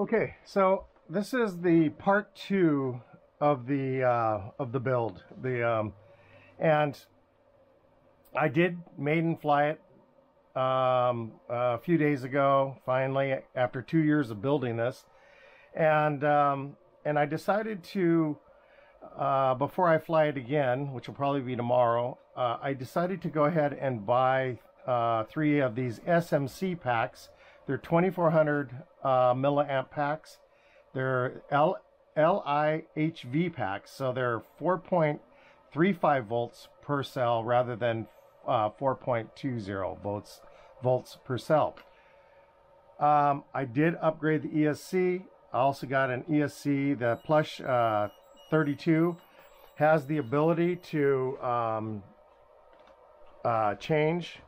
Okay, so this is the part two of the uh, of the build. The um, and I did maiden fly it um, a few days ago. Finally, after two years of building this, and um, and I decided to uh, before I fly it again, which will probably be tomorrow. Uh, I decided to go ahead and buy uh, three of these SMC packs. They're 2400 uh, milliamp packs. They're L LIHV packs, so they're 4.35 volts per cell rather than uh, 4.20 volts volts per cell. Um, I did upgrade the ESC. I also got an ESC, the Plush uh, 32 has the ability to um, uh, change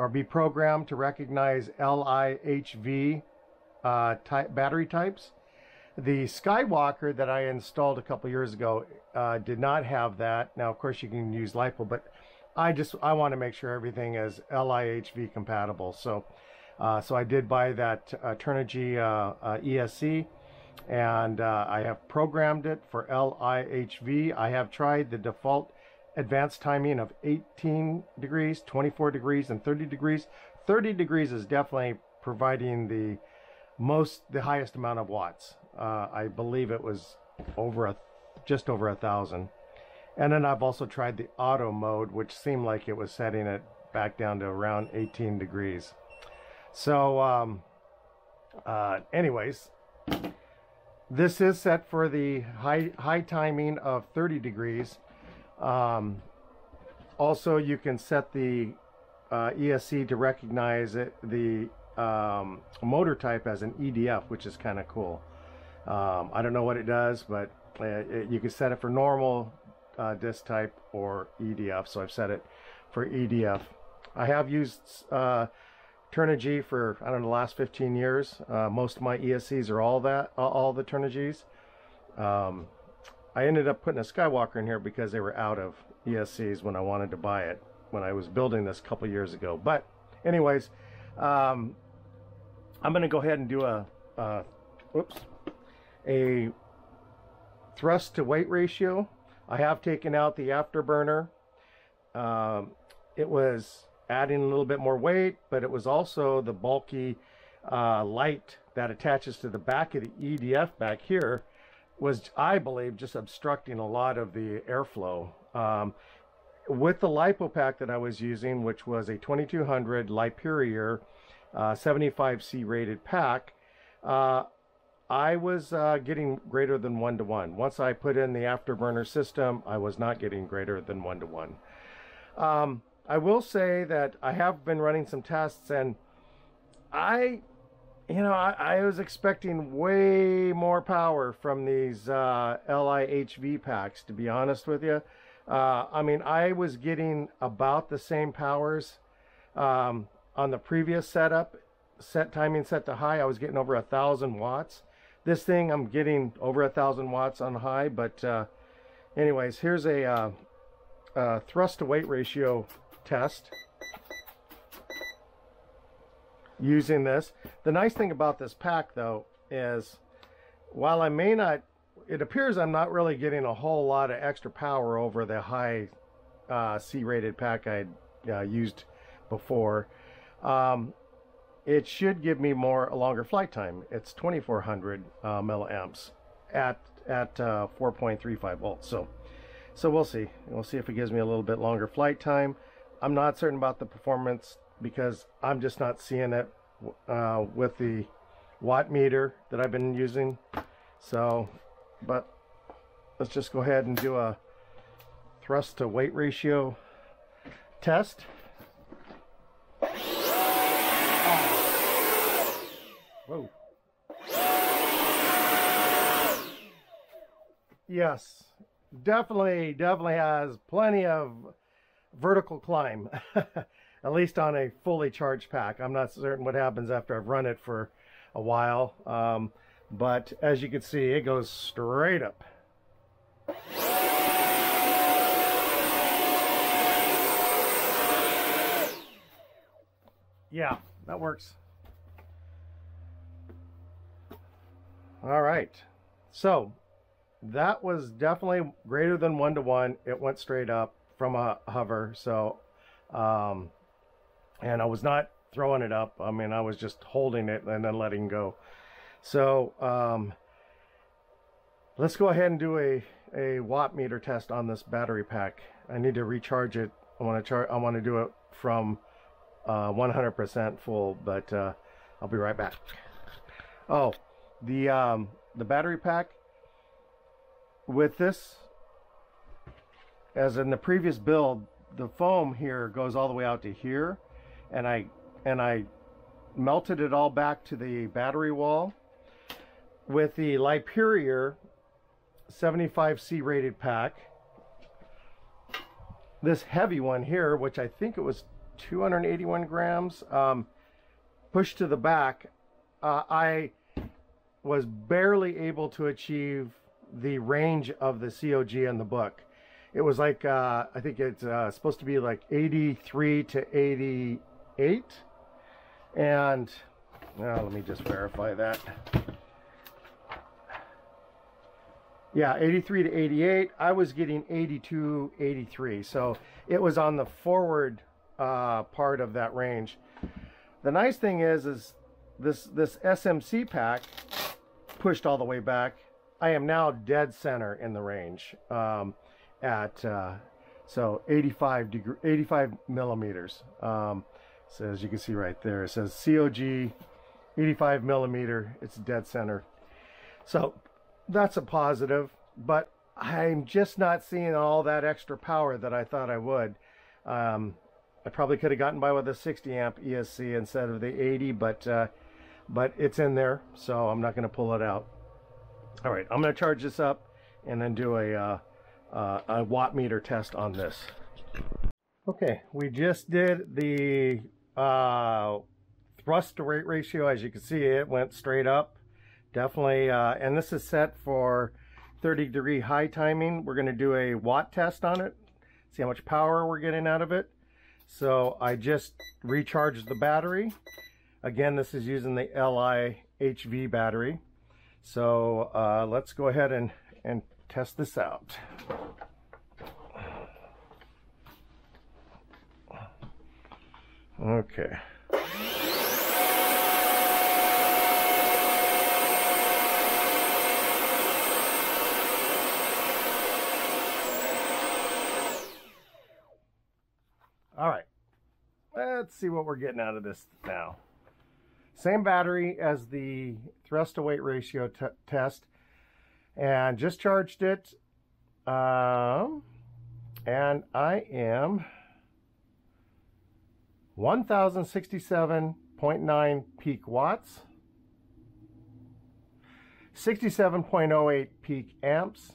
or be programmed to recognize LIHV uh, type battery types. The Skywalker that I installed a couple years ago uh, did not have that. Now, of course, you can use LiPo, but I just I want to make sure everything is LIHV compatible. So, uh, so I did buy that uh, Turnigy uh, uh, ESC, and uh, I have programmed it for LIHV. I have tried the default advanced timing of 18 degrees, 24 degrees, and 30 degrees. 30 degrees is definitely providing the most, the highest amount of watts. Uh, I believe it was over a, just over a thousand. And then I've also tried the auto mode, which seemed like it was setting it back down to around 18 degrees. So, um, uh, anyways, this is set for the high, high timing of 30 degrees. Um, also, you can set the uh, ESC to recognize it, the um, motor type as an EDF, which is kind of cool. Um, I don't know what it does, but uh, it, you can set it for normal uh, disk type or EDF. So I've set it for EDF. I have used uh, Turnigy for I don't know the last 15 years. Uh, most of my ESCs are all that, all the Turnigys. Um, I ended up putting a Skywalker in here because they were out of ESCs when I wanted to buy it when I was building this a couple years ago. But anyways, um, I'm going to go ahead and do a, uh, whoops, a thrust to weight ratio. I have taken out the afterburner. Um, it was adding a little bit more weight, but it was also the bulky uh, light that attaches to the back of the EDF back here was, I believe, just obstructing a lot of the airflow. Um, with the lipo pack that I was using, which was a 2200 Liperior uh, 75C rated pack, uh, I was uh, getting greater than one to one. Once I put in the afterburner system, I was not getting greater than one to one. I will say that I have been running some tests and I, you know, I, I was expecting way more power from these uh, LIHV packs, to be honest with you. Uh, I mean, I was getting about the same powers um, on the previous setup, set timing set to high. I was getting over a thousand watts. This thing, I'm getting over a thousand watts on high, but uh, anyways, here's a uh, uh, thrust to weight ratio test using this. The nice thing about this pack though is while I may not, it appears I'm not really getting a whole lot of extra power over the high uh, C-rated pack I'd uh, used before. Um, it should give me more a longer flight time. It's 2400 uh, milliamps at at uh, 4.35 volts. So so we'll see. We'll see if it gives me a little bit longer flight time. I'm not certain about the performance because I'm just not seeing it uh, with the watt meter that I've been using. So, but let's just go ahead and do a thrust to weight ratio test. Whoa. Yes, definitely, definitely has plenty of vertical climb, at least on a fully charged pack. I'm not certain what happens after I've run it for a while, um, but as you can see, it goes straight up. Yeah, that works. All right. So that was definitely greater than one to one. It went straight up from a hover. So, um, and I was not throwing it up. I mean, I was just holding it and then letting go. So, um, let's go ahead and do a, a watt meter test on this battery pack. I need to recharge it. I want to charge, I want to do it from, 100% uh, full, but, uh, I'll be right back. Oh, the, um, the battery pack with this, as in the previous build, the foam here goes all the way out to here, and I and I melted it all back to the battery wall. With the Liperior 75C rated pack, this heavy one here, which I think it was 281 grams, um, pushed to the back, uh, I was barely able to achieve the range of the COG in the book. It was like, uh, I think it's uh, supposed to be like 83 to 88. And well, let me just verify that. Yeah, 83 to 88. I was getting 82, 83. So it was on the forward uh, part of that range. The nice thing is, is this this SMC pack pushed all the way back I am now dead center in the range um, at uh, so 85 degree 85 millimeters. Um, so as you can see right there, it says COG 85 millimeter. It's dead center. So that's a positive, but I'm just not seeing all that extra power that I thought I would. Um, I probably could have gotten by with a 60 amp ESC instead of the 80, but uh, but it's in there, so I'm not going to pull it out. All right, I'm going to charge this up and then do a, uh, uh, a watt meter test on this. Okay, we just did the uh, thrust to weight ratio. As you can see, it went straight up. Definitely, uh, and this is set for 30 degree high timing. We're going to do a watt test on it, see how much power we're getting out of it. So I just recharged the battery. Again, this is using the LI HV battery. So uh, let's go ahead and, and test this out. Okay. All right, let's see what we're getting out of this now. Same battery as the thrust to weight ratio test and just charged it. Um, and I am 1067.9 peak watts, 67.08 peak amps,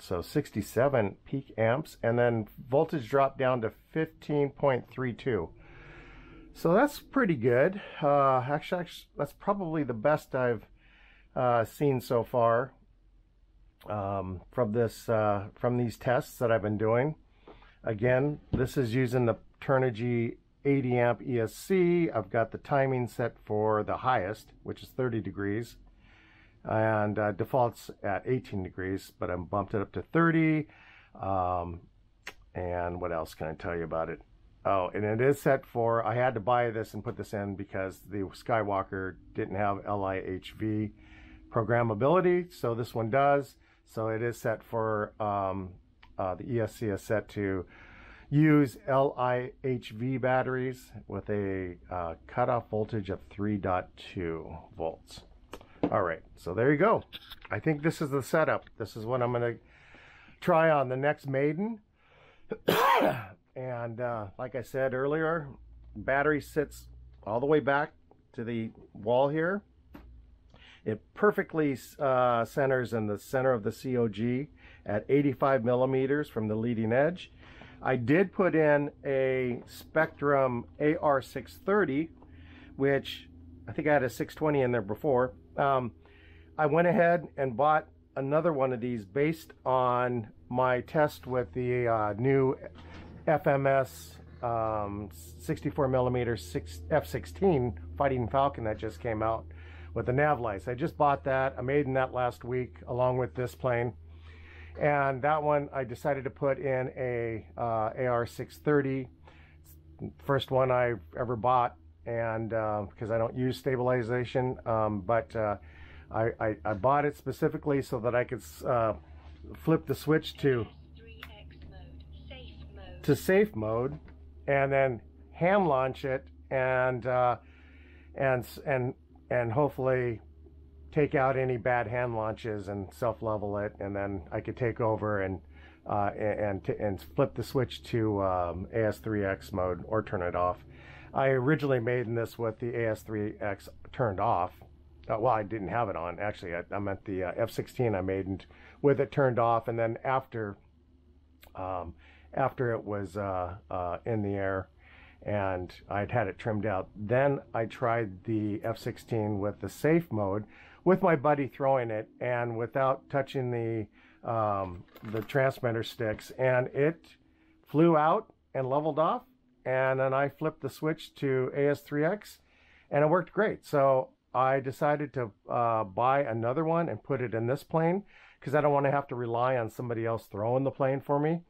so 67 peak amps, and then voltage dropped down to 15.32. So that's pretty good. Uh, actually, actually, that's probably the best I've uh, seen so far um, from this uh, from these tests that I've been doing. Again, this is using the Turnigy 80 amp ESC. I've got the timing set for the highest, which is 30 degrees and uh, defaults at 18 degrees, but I'm bumped it up to 30. Um, and what else can I tell you about it? Oh, and it is set for, I had to buy this and put this in because the Skywalker didn't have LIHV programmability, so this one does. So it is set for, um, uh, the ESC is set to use LIHV batteries with a uh, cutoff voltage of 3.2 volts. All right, so there you go. I think this is the setup. This is what I'm going to try on the next Maiden. and uh, like I said earlier, battery sits all the way back to the wall here. It perfectly uh, centers in the center of the COG at 85 millimeters from the leading edge. I did put in a Spektrum AR630, which I think I had a 620 in there before. Um, I went ahead and bought another one of these based on my test with the uh, new FMS um, 64 millimeter F-16 Fighting Falcon that just came out with the nav lights. I just bought that. I made in that last week along with this plane. And that one I decided to put in a uh, AR-630. First one I've ever bought and because uh, I don't use stabilization, um, but uh, I, I, I, bought it specifically so that I could uh, flip the switch to to safe mode and then hand launch it and uh, and and and hopefully take out any bad hand launches and self level it and then I could take over and uh, and and flip the switch to um, AS3X mode or turn it off. I originally made in this with the AS3X turned off. Uh, well, I didn't have it on actually. I, I meant the uh, F16 I made with it turned off, and then after um, after it was uh, uh, in the air and I'd had it trimmed out. Then I tried the F-16 with the safe mode with my buddy throwing it and without touching the um, the transmitter sticks and it flew out and leveled off and then I flipped the switch to AS3X and it worked great. So I decided to uh, buy another one and put it in this plane because I don't want to have to rely on somebody else throwing the plane for me.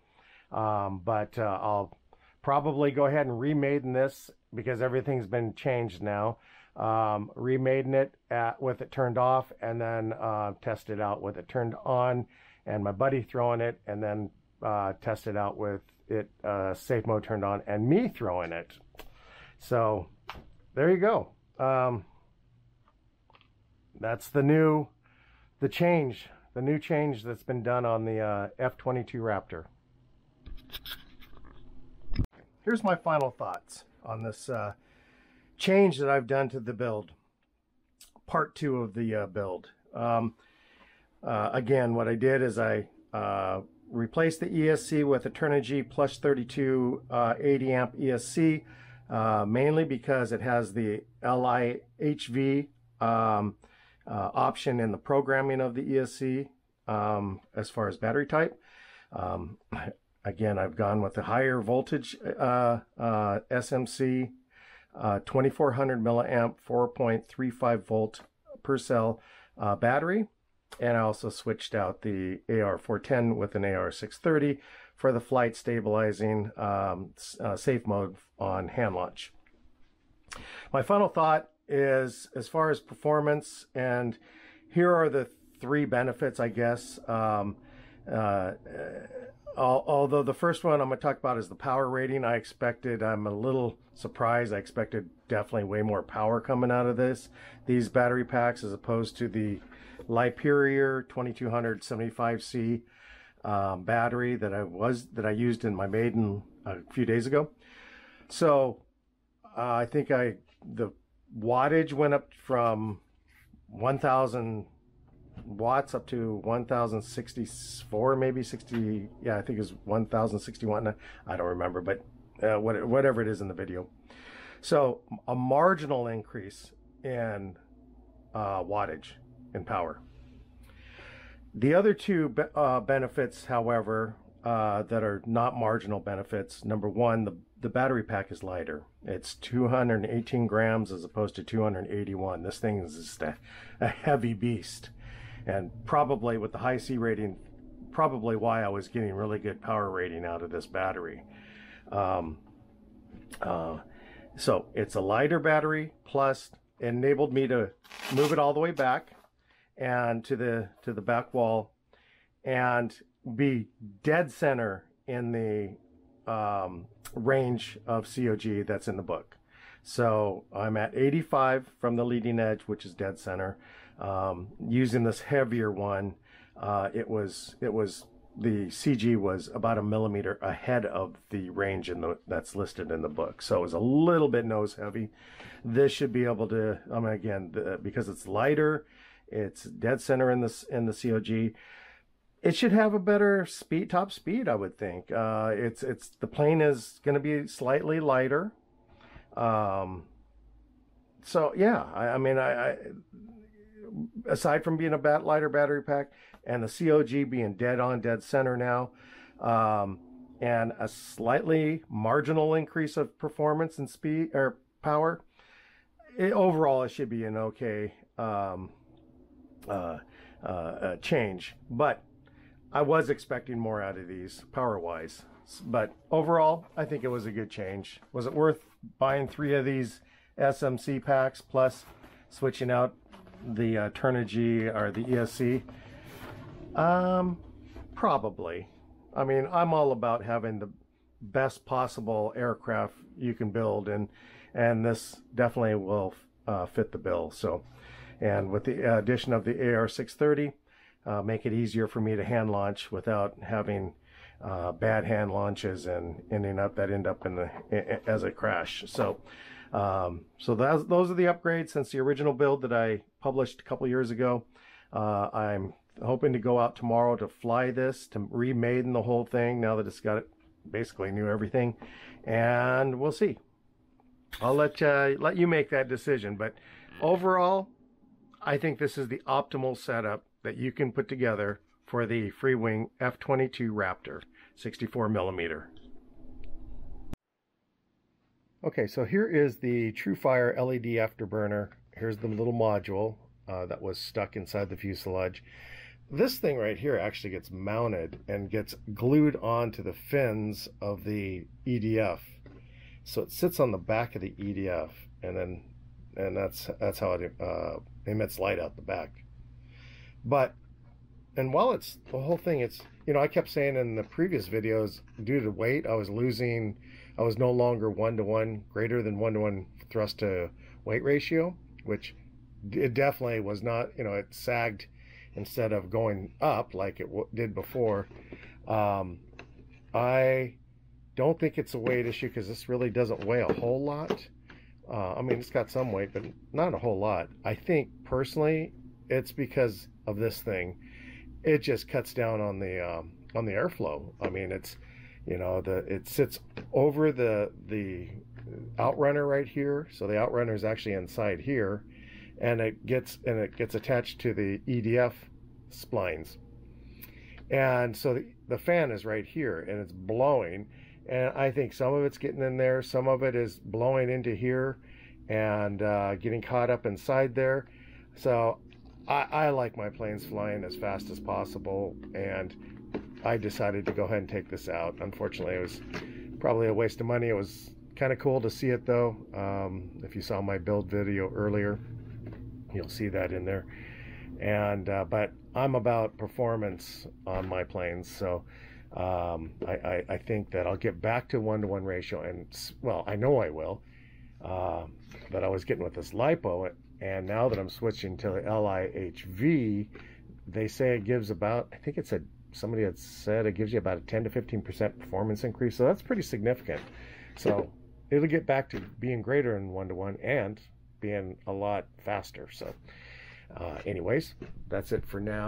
Um, but uh, I'll probably go ahead and remade in this because everything's been changed now. Um, remaden it at, with it turned off and then uh, test it out with it turned on and my buddy throwing it and then uh, test it out with it uh, safe mode turned on and me throwing it. So there you go. Um, that's the new, the change, the new change that's been done on the uh, F-22 Raptor here's my final thoughts on this uh, change that I've done to the build. Part two of the uh, build. Um, uh, again, what I did is I uh, replaced the ESC with a Turnigy Plush 32 uh, 80 amp ESC, uh, mainly because it has the LIHV um, option in the programming of the ESC um, as far as battery type. Um, Again, I've gone with the higher voltage uh, uh, SMC, uh, 2400 milliamp, 4.35 volt per cell uh, battery. And I also switched out the AR410 with an AR630 for the flight stabilizing um, uh, safe mode on hand launch. My final thought is as far as performance, and here are the three benefits, I guess. Um, uh, although the first one I'm going to talk about is the power rating. I expected, I'm a little surprised. I expected definitely way more power coming out of this. These battery packs as opposed to the Liperior 2275C um, battery that I was that I used in my maiden a few days ago. So uh, I think I the wattage went up from 1000 watts up to 1064 maybe 60 yeah i think it's 1061 i don't remember but uh, whatever it is in the video so a marginal increase in uh, wattage and power the other two be uh, benefits however uh, that are not marginal benefits number one the the battery pack is lighter. It's 218 grams as opposed to 281. This thing is just a, a heavy beast and probably with the high C rating, probably why I was getting really good power rating out of this battery. Um, uh, so it's a lighter battery plus enabled me to move it all the way back and to the to the back wall and be dead center in the um, range of COG that's in the book. So I'm at 85 from the leading edge, which is dead center. Um, using this heavier one, uh, it was it was the CG was about a millimeter ahead of the range in the that's listed in the book. So it was a little bit nose heavy. This should be able to. I mean, again, the, because it's lighter, it's dead center in this in the COG. It should have a better speed, top speed, I would think. Uh, it's it's the plane is going to be slightly lighter. Um, so yeah, I, I mean, I, I aside from being a bat lighter battery pack and the COG being dead on dead center now, um, and a slightly marginal increase of performance and speed or power, it, overall it should be an okay um, uh, uh, uh, change. But I was expecting more out of these power wise. But overall, I think it was a good change. Was it worth buying three of these SMC packs plus switching out the uh, Turnigy or the ESC? Um, probably. I mean, I'm all about having the best possible aircraft you can build, and and this definitely will uh, fit the bill. So, and with the addition of the AR630, uh, make it easier for me to hand launch without having uh, bad hand launches and ending up that end up in the as a crash. So, um, so those are the upgrades since the original build that I published a couple years ago. Uh, I'm hoping to go out tomorrow to fly this, to remade the whole thing now that it's got it basically new everything. And we'll see. I'll let, uh, let you make that decision. But overall, I think this is the optimal setup that you can put together for the Freewing F-22 Raptor 64 millimeter. Okay, so here is the TrueFire LED afterburner. Here's the little module uh, that was stuck inside the fuselage. This thing right here actually gets mounted and gets glued onto the fins of the EDF. So it sits on the back of the EDF, and then and that's that's how it uh, emits light out the back. But and while it's the whole thing, it's you know I kept saying in the previous videos due to weight, I was losing, I was no longer one to one greater than one to one thrust to weight ratio, which it definitely was not. You know, it sagged instead of going up like it did before. Um, I don't think it's a weight issue because this really doesn't weigh a whole lot. Uh, I mean, it's got some weight, but not a whole lot. I think personally, it's because of this thing. It just cuts down on the um, on the airflow. I mean, it's you know the it sits over the the outrunner right here, so the outrunner is actually inside here, and it gets and it gets attached to the EDF splines. And so the, the fan is right here and it's blowing. And I think some of it's getting in there, some of it is blowing into here and uh, getting caught up inside there. So I, I like my planes flying as fast as possible. And I decided to go ahead and take this out. Unfortunately, it was probably a waste of money. It was kind of cool to see it though. Um, if you saw my build video earlier, you'll see that in there. And uh, but I'm about performance on my planes, so um, I, I, I, think that I'll get back to one to one ratio, and well, I know I will. Uh, but I was getting with this lipo, and now that I'm switching to the LIHV, they say it gives about I think it's a somebody had said it gives you about a 10 to 15 percent performance increase, so that's pretty significant. So it'll get back to being greater in one to one and being a lot faster. So, uh, anyways, that's it for now.